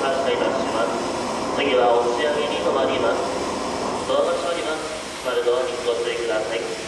発車いたします。次は押上に止まります。ドアが閉まります。閉まるドアにご注意ください。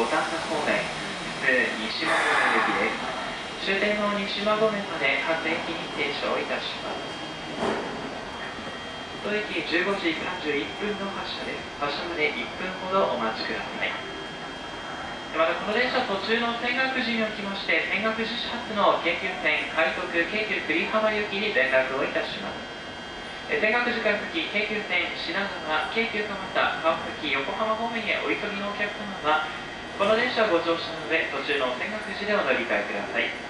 五反田方面、西馬込駅です。終点の西馬込まで各駅に停車をいたします。当駅15時31分の発車です。発車まで1分ほどお待ちください。またこの電車途中の泉岳寺におきまして泉岳寺始発の京急線海徳京急栗浜行きに連絡をいたしますえ泉岳寺から先京急線品川京急蒲田川崎横浜方面へお急ぎのお客様はこの電車はご乗車の上途中の泉岳寺でお乗り換えください。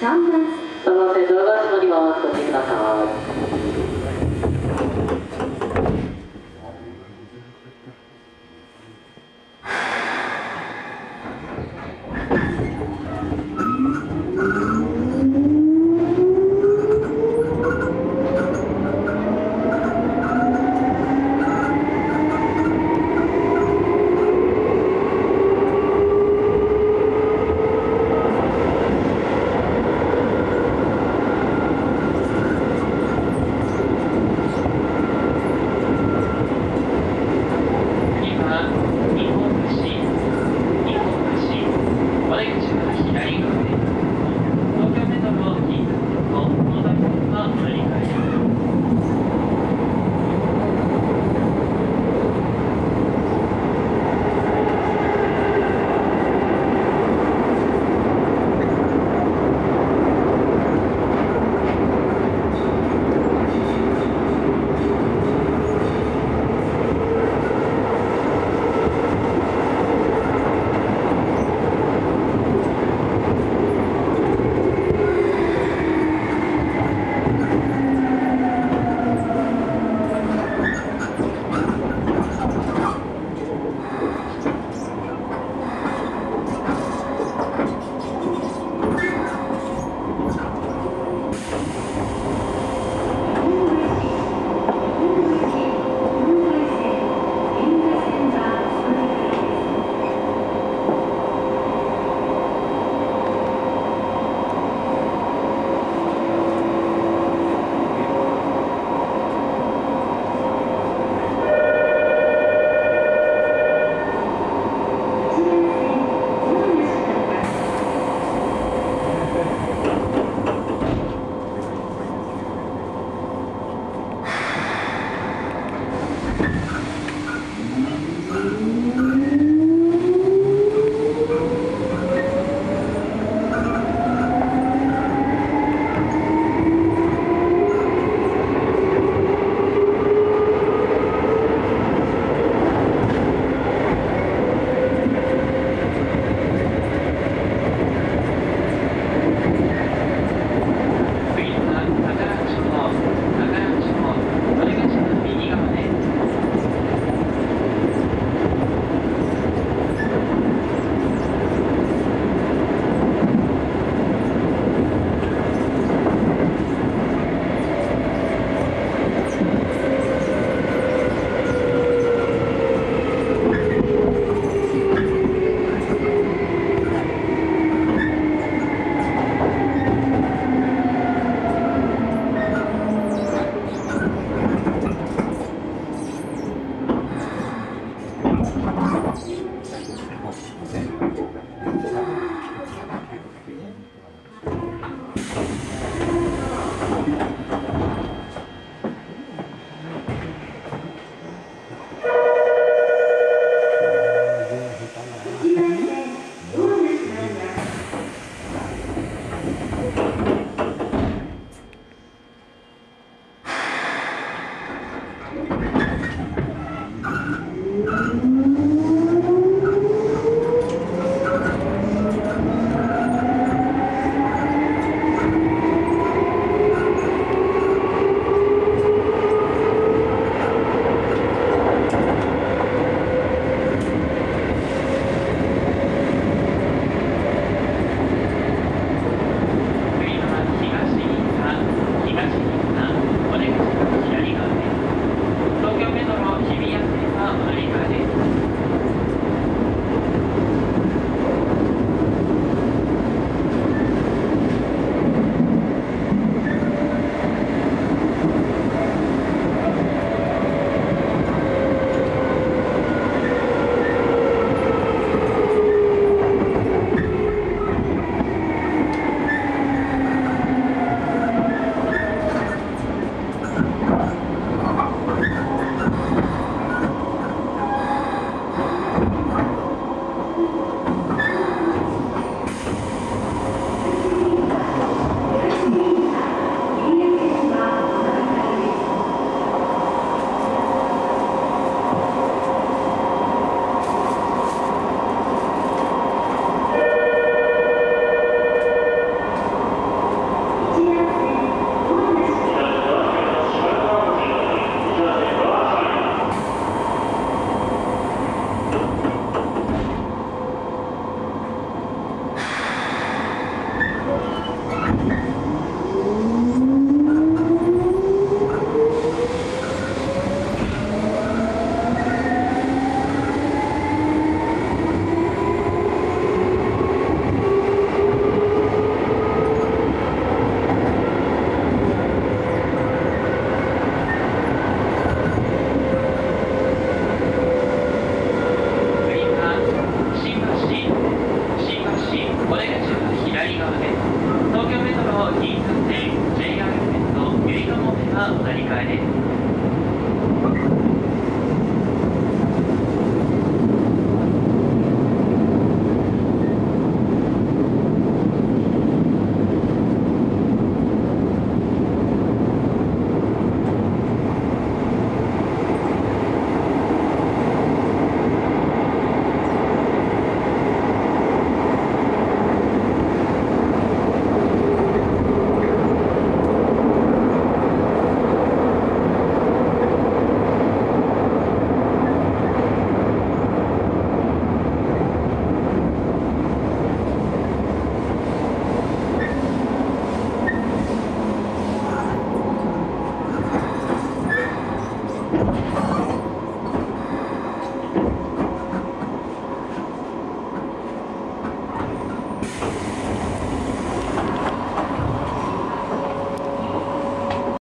3番その手動が下に回ってください。